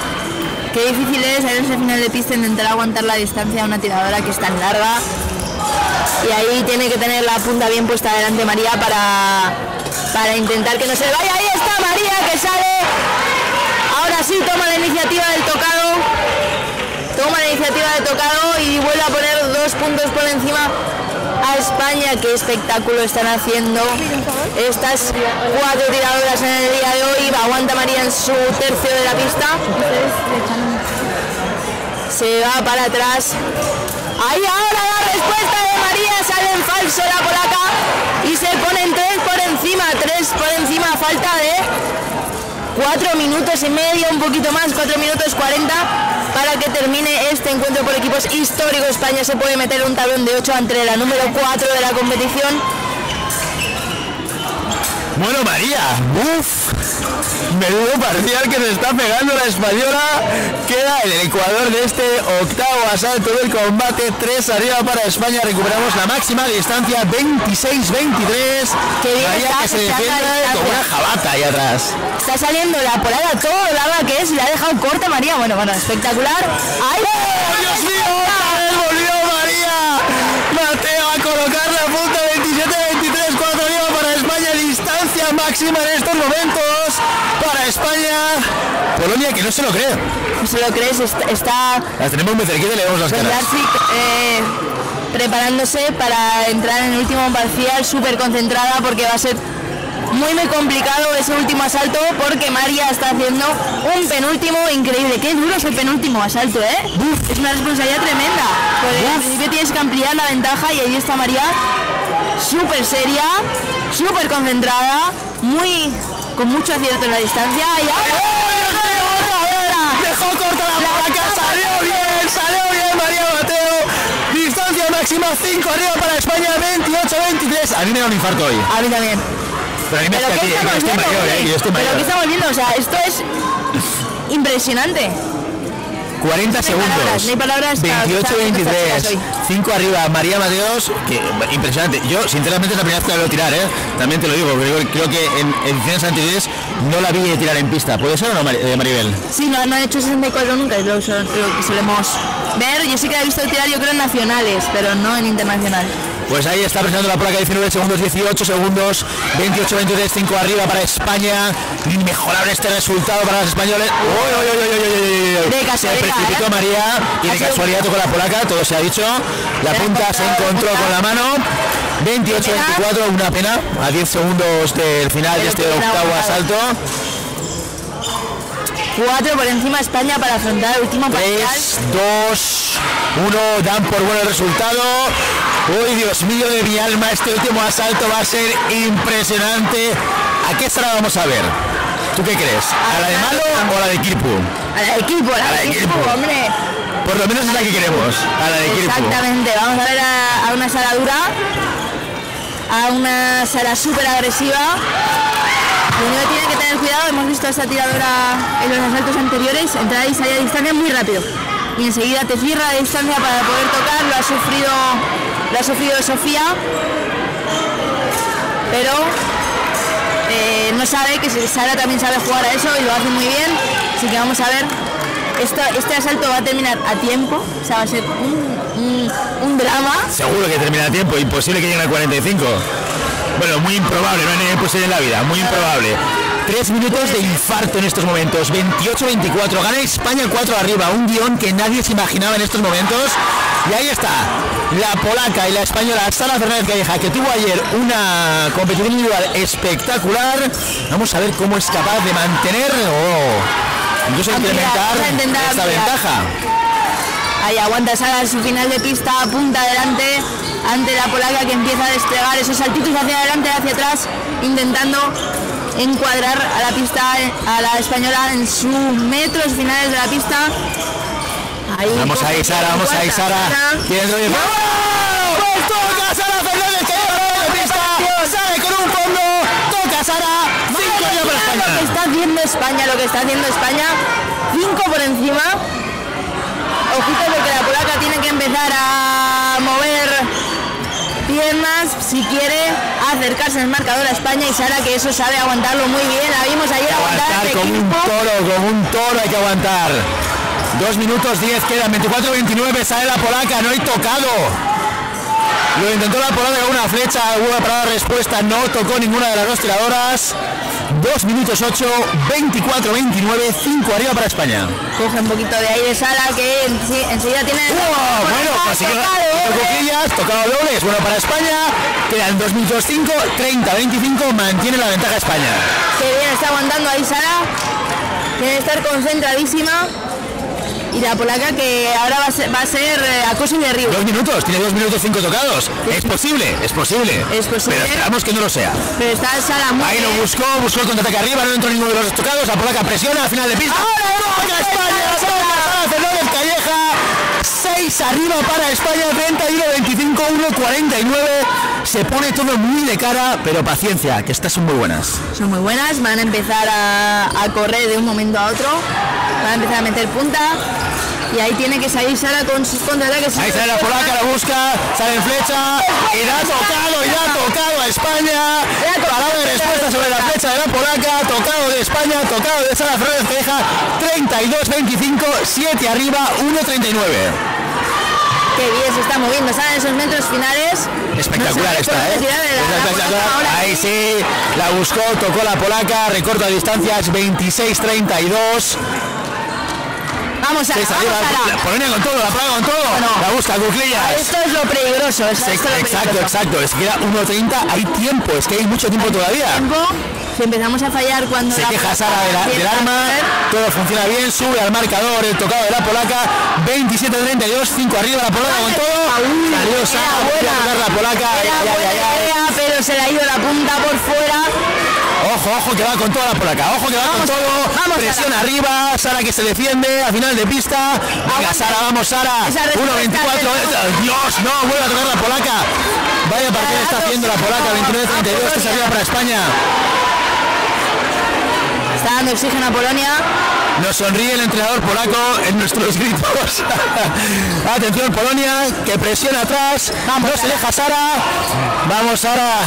Qué difícil es en ese final de pista intentar aguantar la distancia a una tiradora que es tan larga. Y ahí tiene que tener la punta bien puesta delante María para, para intentar que no se vaya. Ahí está María que sale. Ahora sí toma la iniciativa del tocado toma la iniciativa de tocado y vuelve a poner dos puntos por encima España. Qué espectáculo están haciendo estas cuatro tiradoras en el día de hoy. Aguanta María en su tercio de la pista. Se va para atrás. Ahí ahora la respuesta de María. Sale en falso la polaca. Y se ponen tres por encima. Tres por encima. Falta de cuatro minutos y medio, un poquito más, cuatro minutos 40 para que termine este encuentro por equipos histórico. España se puede meter un talón de 8 entre la número 4 de la competición bueno, María, uff, menudo parcial que se está pegando la española. Queda en el Ecuador de este octavo asalto del combate. 3 arriba para España. Recuperamos la máxima distancia 26-23. María que se defiende con una jabata ahí atrás. Está saliendo la polada todo larga que es y la ha dejado corta María. Bueno, bueno, espectacular. ¡Ay! ¡Oh, Dios mío! ¡Volvió máxima en estos momentos para España. Polonia que no se lo cree. No se lo crees, está... Las tenemos muy cerquita y le vemos las caras. Eh, preparándose para entrar en el último parcial, súper concentrada porque va a ser muy muy complicado ese último asalto porque María está haciendo un penúltimo increíble. Qué duro es el penúltimo asalto, ¿eh? Es una responsabilidad tremenda. Porque al principio tienes que ampliar la ventaja y ahí está María súper seria, súper concentrada, muy con mucho acierto en la distancia. Y Dejó corta la placa, salió bien, salió bien María Mateo. Distancia máxima 5 arriba para España, 28-23. A mí me da un infarto hoy. A mí también. Pero a mí me Pero que yo estoy mayor, ¿eh? Yo estoy mayor. Pero ¿qué estamos viendo? O sea, esto es impresionante. 40 segundos. 28-23. 5 arriba. María Mateos, que impresionante. Yo, sinceramente, es la primera vez que la veo tirar, ¿eh? También te lo digo, creo, creo que en ediciones anteriores no la vi tirar en pista. ¿Puede ser o no, eh, Maribel? Sí, no, no ha hecho 64 nunca, es lo, que solemos ver. Yo sí que he visto tirar, yo creo, en nacionales, pero no en internacional. Pues ahí está presionando la placa 19 segundos, 18 segundos, 28, 23, 5 arriba para España. Inmejorable este resultado para los españoles. de se precipitó ¿eh? María y de casualidad tocó la polaca, todo se ha dicho. La punta se encontró con la mano. 28, 24, una pena, a 10 segundos del final de este octavo asalto. 4 por encima España para afrontar el último 3, 2, 1, dan por bueno el resultado. Uy, Dios mío de mi alma, este último asalto va a ser impresionante. ¿A qué estará vamos a ver? ¿Tú qué crees? ¿A la de Malo o a la de Kirpu? A la de equipo, a la, A la de Kirpo. hombre. Por lo menos es la que queremos, a la de Kirpu. Exactamente, vamos a ver a, a una sala dura, a una sala súper agresiva. Lo tiene que tener cuidado, hemos visto esta tiradora en los asaltos anteriores, entrar y salir a distancia muy rápido. Y enseguida te cierra de distancia para poder tocar, lo ha sufrido, lo ha sufrido Sofía. Pero eh, no sabe que Sara también sabe jugar a eso y lo hace muy bien. Así que vamos a ver. Esto, este asalto va a terminar a tiempo, o sea, va a ser un, drama. Seguro que termina a tiempo, imposible que lleguen a 45. Bueno, muy improbable, no hay imposible en la vida, muy improbable. Tres minutos de infarto en estos momentos, 28-24, gana España 4 arriba, un guion que nadie se imaginaba en estos momentos. Y ahí está, la polaca y la española Sara Fernández Calleja, que tuvo ayer una competición individual espectacular. Vamos a ver cómo es capaz de mantener o incluso Ampliar, incrementar esta ventaja. Ahí aguanta Sara en su final de pista, punta adelante ante la polaca que empieza a desplegar esos saltitos hacia adelante, hacia atrás, intentando encuadrar a la pista, a la española en sus metros finales de la pista. Ahí, Vamos ahí, Sara, vamos ahí, Sara. ¿Quién lo. Pues que está haciendo España, lo que está haciendo España, cinco por encima. Ojito porque la polaca tiene que empezar a mover piernas si quiere acercarse el marcador a España y Sara que eso sabe aguantarlo muy bien. La vimos ayer aguantar como un toro, como un toro hay que aguantar. Dos minutos 10 quedan, 24-29, sale la polaca, no hay tocado. Lo intentó la polaca con una flecha, hubo una parada respuesta, no tocó ninguna de las dos tiradoras. 2 minutos 8, 24, 29, 5 arriba para España. Coge un poquito de aire Sara que enseguida tiene... ¡Wow! Bueno, consiguió hombre. coquillas, tocado dobles, bueno para España, quedan 2 minutos 5, 30, 25, mantiene la ventaja España. Qué bien está aguantando ahí Sara. Tiene que estar concentradísima. Y la polaca que ahora va a ser, va a ser eh, acoso y derribo. Dos minutos, tiene 2 minutos 5 tocados. Es posible, es posible. Es posible. Pero esperamos que no lo sea. Pero está Sara muy Ahí lo buscó, buscó el contraataque arriba, no entró ninguno de los tocados, la polaca presiona al final de pista. ¡Ahora, ¡Toca España! ¡Toca Sara Fernández Calleja! 6 arriba para España, 31, 25, 1, 49. Se pone todo muy de cara, pero paciencia, que estas son muy buenas. Son muy buenas, van a empezar a, a correr de un momento a otro. Van a empezar a meter punta. Y ahí tiene que salir Sara con sus contraataques. Ahí sale la polaca, la busca, sale en flecha y da tocado, y da tocado a España. Parada de respuesta sobre la flecha de la polaca, tocado de España, tocado de Sara Fernández Calleja, 32-25, 7 arriba, 1-39. Qué bien se está moviendo Sara en esos metros finales. Espectacular No por ¿eh? la- la Espectacular. ahora Ahí sí. sí, la buscó, tocó la polaca, recorta distancias 26-32. Vamos Sara, Seis vamos la Polonia con todo, la polaca con todo. Bueno. La busca, cuclillas. Esto es lo peligroso. esto es lo Exacto, peligroso. exacto. Es que queda 1.30, hay tiempo, es que hay mucho tiempo todavía. Tiempo, Si empezamos a fallar cuando Se la queja Sara de la- del a arma, todo funciona bien, sube al marcador el tocado de la polaca, 27-32, 5 arriba la polaca con todo. Salió Sara, Era a la polaca. Era buena idea, pero se le ha ido la punta por fuera. Ojo, ojo que va con toda la polaca, ojo que va con Vamos, todo. vamos, Presión Sara. arriba, Sara que se defiende a final de pista. Venga. Sara, vamos Sara. Esa respuesta 1-24, del- Dios, no, vuelve a tocar la polaca. Vaya partido está haciendo la polaca, 29-32, que es arriba para España. Está dando oxígeno a Polonia. Nos sonríe el entrenador polaco en nuestros gritos. Atención Polonia, que presiona atrás. no se deja Sara. Vamos Sara.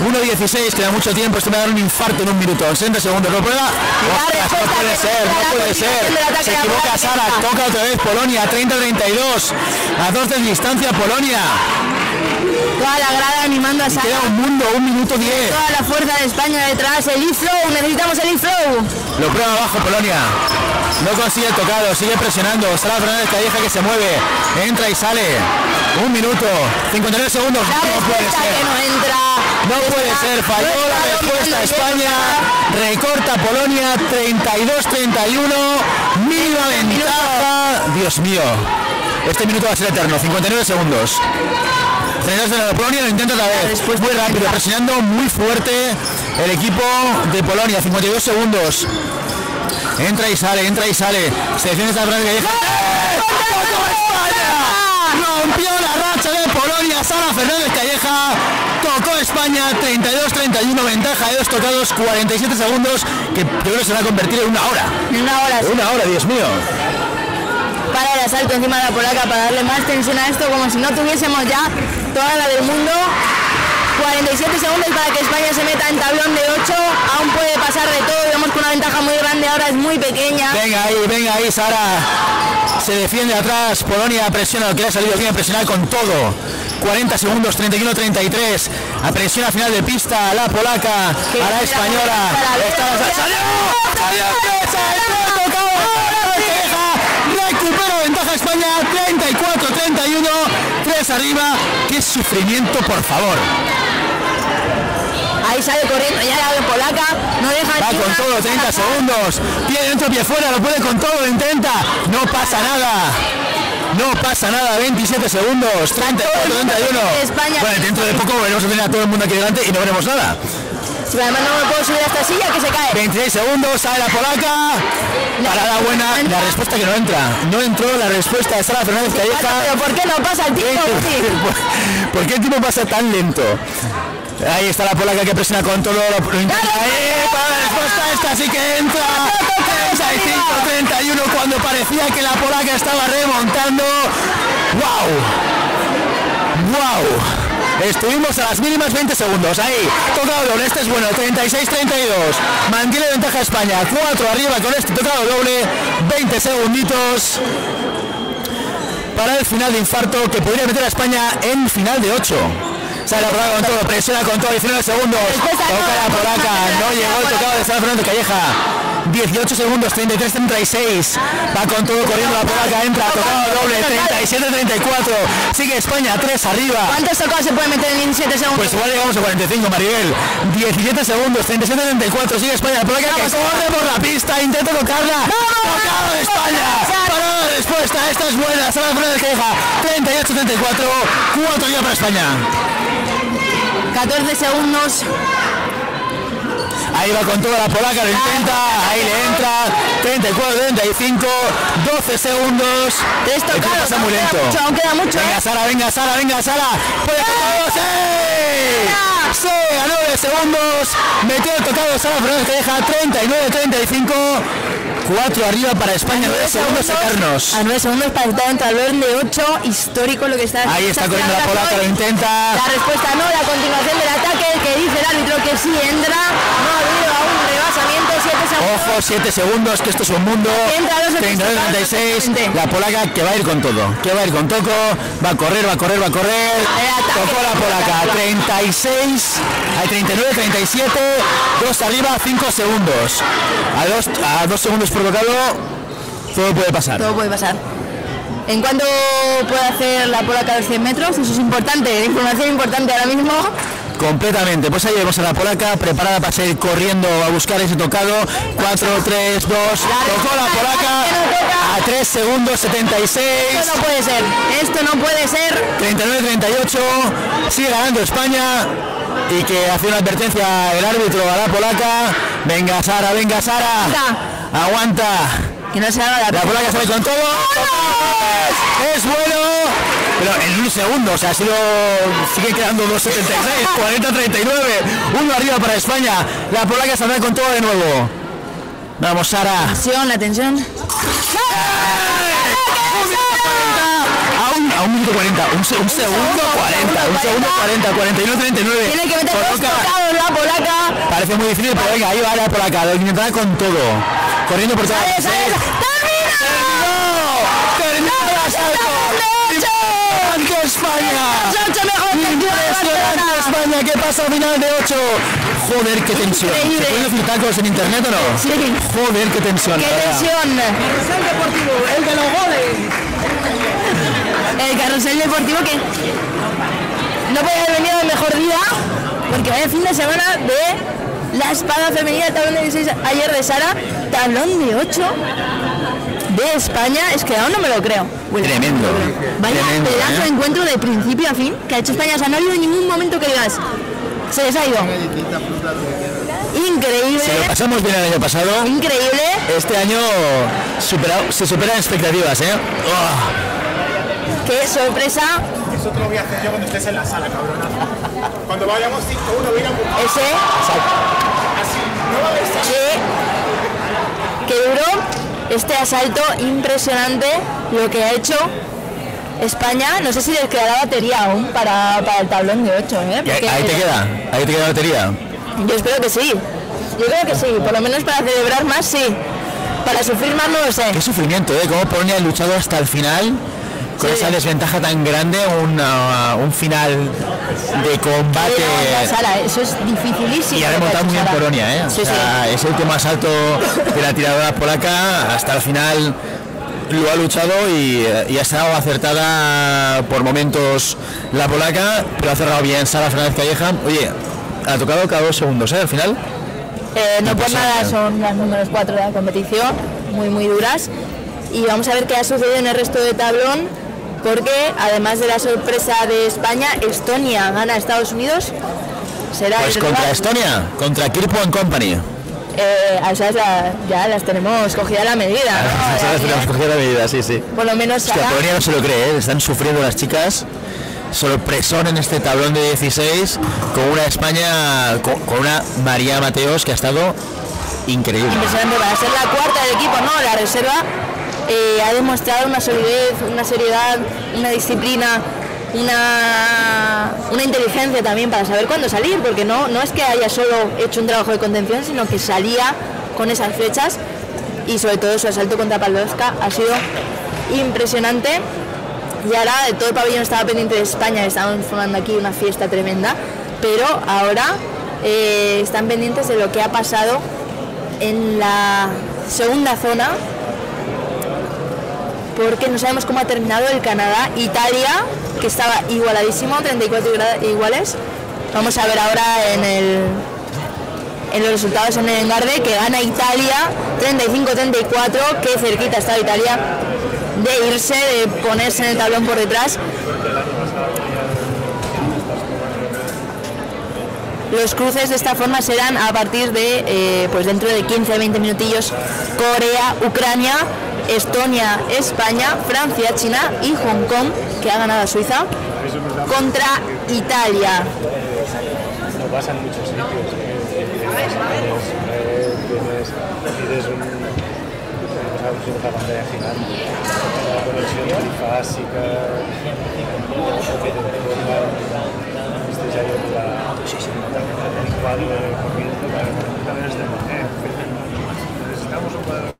1.16, queda mucho tiempo, esto me va a dar un infarto en un minuto, en 60 segundos, ¿lo prueba? No respuesta puede ser, no puede ser. Se equivoca. Sara, toca otra vez Polonia, 30-32. A dos de distancia Polonia. Toda la grada animando a Queda Sara. un mundo, un minuto 10. Toda la fuerza de España detrás. El e-flow. Necesitamos el e-flow. Lo prueba abajo Polonia. No consigue el tocado, sigue presionando. Sara Fernández Calleja que se mueve. Entra y sale. Un minuto. 59 segundos. La No puede ser. que no entra. No puede ser. Falló No la respuesta España. Recorta Polonia. 32-31. Mínima ventaja. Dios mío. Este minuto va a ser eterno. 59 segundos. 32 de Polonia, lo intenta otra vez. Después muy rápido, presionando muy fuerte el equipo de Polonia. 52 segundos. Entra y sale, entra y sale. Se defiende esta gran calleja. Rompió la racha de Polonia, Sara Fernández Calleja. Tocó España 32-31, ventaja de dos tocados, 47 segundos, que yo creo que se va a convertir en una hora. Una hora. sí. Una hora, Dios mío. para el asalto encima de la polaca para darle más tensión a esto como si no tuviésemos ya toda la del mundo 47 segundos para que España se meta en tablón de 8 aún puede pasar de todo vemos que una ventaja muy grande ahora es muy pequeña Venga ahí, venga ahí, Sara. Se defiende atrás. Polonia presiona lo que le ha salido bien a presionar con todo. 40 segundos, 31-33. A presión a final de pista la polaca, a la española. ¡Salió! Recupera ventaja España. 34-31. 3 arriba. ¡Qué sufrimiento, por favor! ahí sale corriendo ya la polaca no deja Va con todo, 30 segundos. Pie dentro, pie fuera, lo puede con todo, lo intenta. No pasa nada. No pasa nada, 27 segundos, 34, 31. España. Bueno, dentro de poco veremos a tener a todo el mundo aquí delante y no veremos nada. Si además no me puedo subir a esta silla que se cae 26 segundos, sale la polaca. Parada buena, la respuesta que no entra. No entró la respuesta de Sara Fernández pero Calleja. ¿por qué no pasa el tiempo? ¿Por qué el tipo pasa tan lento? Ahí está la polaca que presiona con todo. Lo, lo intenta. Ahí, para la respuesta esta sí que entra. 35-31 cuando parecía que la polaca estaba remontando. ¡Wow! ¡Wow! Estuvimos a las mínimas 20 segundos. Ahí, tocado doble. Este es bueno. 36-32. Mantiene ventaja España. 4 arriba con este tocado doble. 20 segunditos para el final de infarto que podría meter a España en final de 8. Sale la con todo, presiona con todo, 19 segundos. No, Toca la polaca, no llegó el tocado de Sara Fernando Calleja. 18 segundos, 33-36. Va con todo corriendo la polaca, entra, tocado doble, 37-34. Sigue España, 3 arriba. ¿cuántos tocados se puede meter en 17 segundos? Pues igual llegamos a 45, Maribel. 17 segundos, 37-34. Sigue España. La polaca que corre por la pista. Intenta tocarla. Tocado de España. Parada de respuesta. Esta es buena. Sara Fernández Queja. 38-34. 4 ya para España. 14 segundos Ahí va con toda la polaca, lo intenta, ahí le entra, 34, 35, 12 segundos. El tiempo tocados, pasa muy queda lento. mucho, aún queda mucho, Venga, ¿eh? Sara, venga, Sara, venga, Sara. Puede. ¡Sí! A 9 segundos. Metió el tocado Sara Fernández que deja 39, 35. 4 arriba para España, 9 segundos eternos. A 9 segundos para estar en tablón de 8, histórico lo que está Ahí está corriendo la polaca, lo intenta. La respuesta no, la continuación del ataque, que dice el árbitro que sí entra. No ha habido Ojo, 7 segundos, que esto es un mundo. Entra a los 39, 36. La polaca que va a ir con todo. Que va a ir con toco. Va a correr, va a correr, va a correr. Tocó la polaca. 36. Hay 39, 37. 2 arriba, 5 segundos. A 2 a dos segundos por tocado. Todo puede pasar. Todo puede pasar. ¿En cuánto puede hacer la polaca los 100 metros? Eso es importante, información importante ahora mismo. Completamente. Pues ahí vemos a la polaca preparada para seguir corriendo a buscar ese tocado. 4, 3, 2. Tocó la polaca. A 3 segundos 76. Esto no puede ser, esto no puede ser. 39-38, sigue ganando España y que hace una advertencia el árbitro a la polaca. Venga Sara, venga Sara. Aguanta. Que no se haga la La polaca sale con todo. Es bueno. Pero en un segundo, o sea, ha sido. Sigue quedando 2.76, 40-39. Uno arriba para España. La polaca saldrá con todo de nuevo. Vamos, Sara. Atención, la tensión. A un, a un minuto 40, un, se- un segundo 40, un segundo 40, 41, 39. Tiene que meter dos tocados la polaca. Parece muy difícil, pero venga, ahí va la polaca, lo intentará con todo. Corriendo por todas ¡Sale, las sale, seis. sale! ¡Termina! ¡Terminó! ¡Terminó el asalto! ¡Impresionante España! Que ¡Impresionante. España! ¿Qué pasa a final de 8? Joder, qué tensión. ¿Se Increíble. pueden decir tacos en internet o no? Sí. Joder, qué tensión. ¡Qué la verdad. tensión! el de los goles. El carrusel deportivo que no puede haber venido el mejor día porque vaya fin de semana de la espada femenina tablón de 16 ayer de Sara, tablón de 8 de España, es que aún no me lo creo. Tremendo. Vaya Tremendo, pedazo ¿eh? de encuentro de principio a fin que ha hecho España. O sea, no ha habido ningún momento que digas, se les ha ido. Increíble, Si lo pasamos bien el año pasado, increíble. este año supera- se superan expectativas, ¿eh? Oh, Qué sorpresa Eso te lo voy a hacer yo cuando estés en la sala, cabrona. Cuando vayamos 5-1, voy a ese así. No va a haber que duro este asalto impresionante lo que ha hecho España. No sé si les quedará batería aún para, para el tablón de 8, ¿eh? ahí, Porque- ahí te queda, ahí te queda la batería. Yo espero que sí. Yo creo que sí, por lo menos para celebrar más sí. Para sufrir más no lo sé. Qué sufrimiento, ¿eh? Cómo Polonia ha luchado hasta el final con Sí. esa desventaja tan grande, una- un final de combate. Eso es dificilísimo. Y ha remontado muy bien. Polonia, ¿eh? O Sí, sea, ese último asalto de la tiradora polaca hasta el final lo ha luchado y, y ha estado acertada por momentos la polaca, pero ha cerrado bien Sara Fernández Calleja. Oye, ha tocado cada dos segundos, ¿eh? Al final. Eh, no No por nada. son las números 4 de la competición, muy muy duras. Y vamos a ver qué ha sucedido en el resto de tablón, porque además de la sorpresa de España, Estonia gana a Estados Unidos. Será Pues contra rival. Estonia, contra Kirpo and Company. Eh, a esas la- ya las tenemos cogida la medida. ¿no? Esa vez tenemos cogida la medida, sí, sí. Por lo menos Hostia, Polonia no se lo cree, ¿eh? están sufriendo las chicas. Sorpresón en este tablón de 16 con una España, con, con una María Mateos que ha estado increíble. impresionante para ser la cuarta del equipo, ¿no? La reserva eh, ha demostrado una solidez, una seriedad, una disciplina, una, inteligencia también para saber cuándo salir, porque no, no es que haya solo hecho un trabajo de contención, sino que salía con esas flechas y sobre todo su asalto contra Pavlovska ha sido impresionante. Y ahora todo el pabellón estaba pendiente de España, estaban formando aquí una fiesta tremenda, pero ahora eh, están pendientes de lo que ha pasado en la segunda zona, porque no sabemos cómo ha terminado el Canadá-Italia, que estaba igualadísimo, 34 gra- iguales. Vamos a ver ahora en, el, en los resultados en el Engarde que gana Italia 35-34, que cerquita estaba Italia de irse, de ponerse en el tablón por detrás. Los cruces de esta forma serán a partir de, eh, pues dentro de 15-20 minutillos, Corea, Ucrania, Estonia, España, Francia, China y Hong Kong, que ha ganado a Suiza, contra Italia. No pasa en muchos sitios. Tienes una pantalla gigante, una conexión trifásica, estés ahí en la el cuadro corriendo para conectar desde el Necesitamos un.